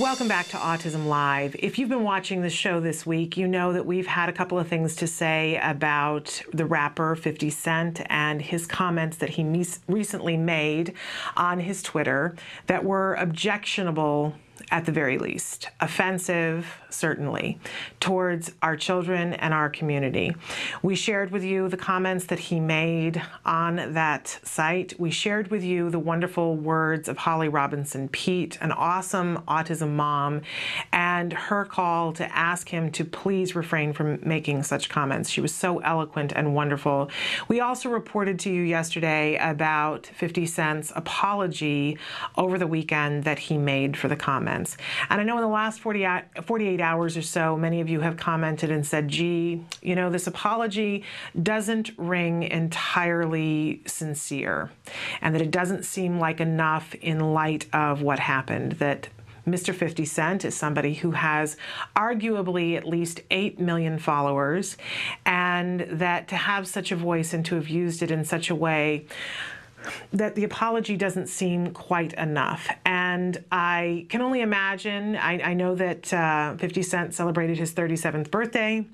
Welcome back to Autism Live. If you've been watching the show this week, you know that we've had a couple of things to say about the rapper 50 Cent and his comments that he recently made on his Twitter that were objectionable at the very least, offensive, certainly, towards our children and our community. We shared with you the comments that he made on that site. We shared with you the wonderful words of Holly Robinson Peete, an awesome autism mom, and her call to ask him to please refrain from making such comments. She was so eloquent and wonderful. We also reported to you yesterday about 50 Cent's apology over the weekend that he made for the comments comments. And I know in the last 40, 48 hours or so, many of you have commented and said, gee, you know, this apology doesn't ring entirely sincere, and that it doesn't seem like enough in light of what happened, that Mr. 50 Cent is somebody who has arguably at least 8 million followers, and that to have such a voice and to have used it in such a way that the apology doesn't seem quite enough. And I can only imagine, I, I know that uh, 50 Cent celebrated his 37th birthday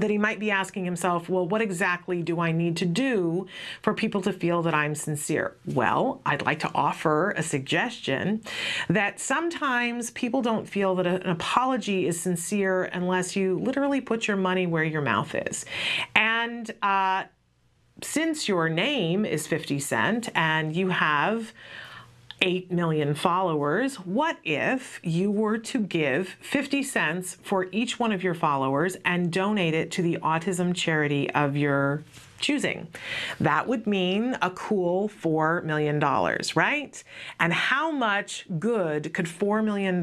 that he might be asking himself, well, what exactly do I need to do for people to feel that I'm sincere? Well, I'd like to offer a suggestion that sometimes people don't feel that an apology is sincere unless you literally put your money where your mouth is. And uh, since your name is 50 Cent and you have 8 million followers, what if you were to give 50 cents for each one of your followers and donate it to the autism charity of your choosing. That would mean a cool $4 million, right? And how much good could $4 million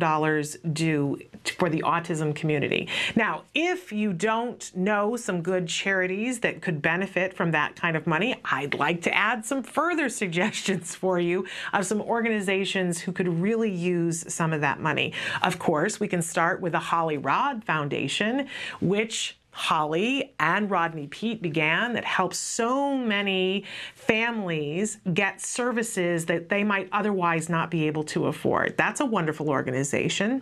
do for the autism community? Now, if you don't know some good charities that could benefit from that kind of money, I'd like to add some further suggestions for you of some organizations who could really use some of that money. Of course, we can start with the HollyRod Foundation, which Holly and Rodney Peete began that helps so many families get services that they might otherwise not be able to afford. That's a wonderful organization.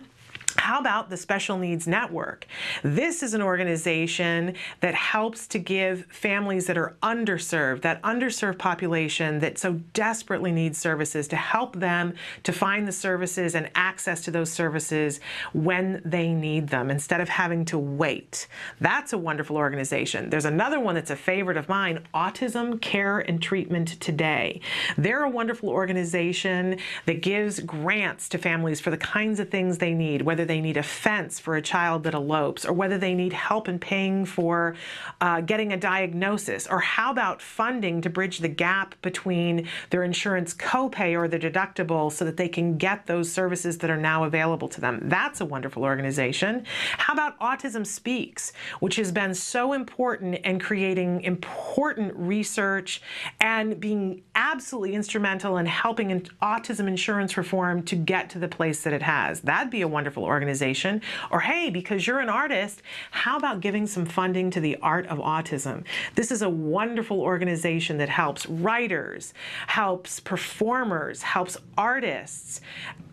How about the Special Needs Network? This is an organization that helps to give families that are underserved, that underserved population that so desperately needs services, to help them to find the services and access to those services when they need them instead of having to wait. That's a wonderful organization. There's another one that's a favorite of mine, Autism Care and Treatment Today. They're a wonderful organization that gives grants to families for the kinds of things they need, whether they need a fence for a child that elopes, or whether they need help in paying for uh, getting a diagnosis, or how about funding to bridge the gap between their insurance copay or their deductible so that they can get those services that are now available to them. That's a wonderful organization. How about Autism Speaks, which has been so important in creating important research and being absolutely instrumental in helping in autism insurance reform to get to the place that it has. That'd be a wonderful organization organization. Or hey, because you're an artist, how about giving some funding to the Art of Autism? This is a wonderful organization that helps writers, helps performers, helps artists,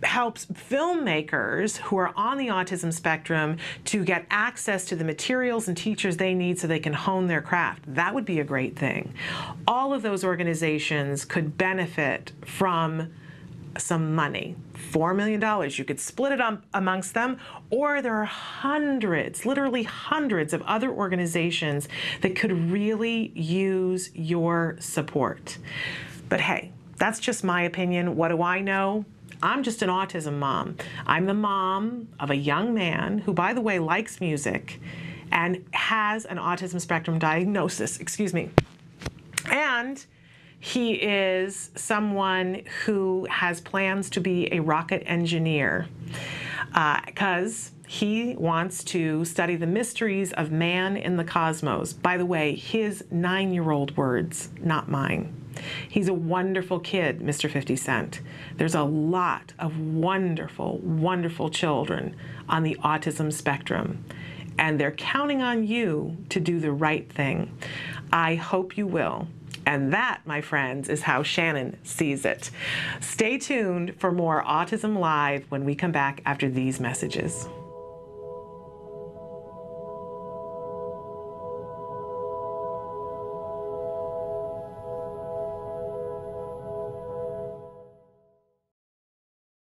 helps filmmakers who are on the autism spectrum to get access to the materials and teachers they need so they can hone their craft. That would be a great thing. All of those organizations could benefit from some money, $4 million. You could split it up amongst them, or there are hundreds, literally hundreds of other organizations that could really use your support. But hey, that's just my opinion. What do I know? I'm just an autism mom. I'm the mom of a young man who, by the way, likes music and has an autism spectrum diagnosis, excuse me. And he is someone who has plans to be a rocket engineer because uh, he wants to study the mysteries of man in the cosmos. By the way, his nine year old words, not mine. He's a wonderful kid, Mr. 50 Cent. There's a lot of wonderful, wonderful children on the autism spectrum, and they're counting on you to do the right thing. I hope you will. And that, my friends, is how Shannon sees it. Stay tuned for more Autism Live when we come back after these messages.